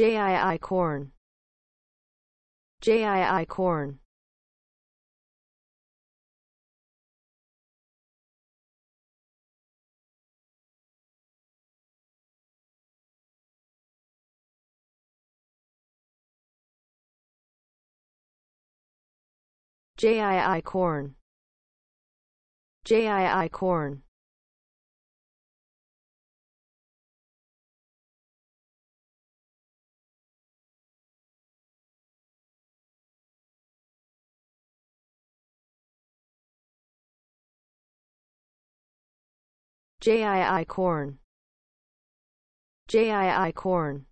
JII corn. JII corn. JII corn. JII corn JII corn. JII corn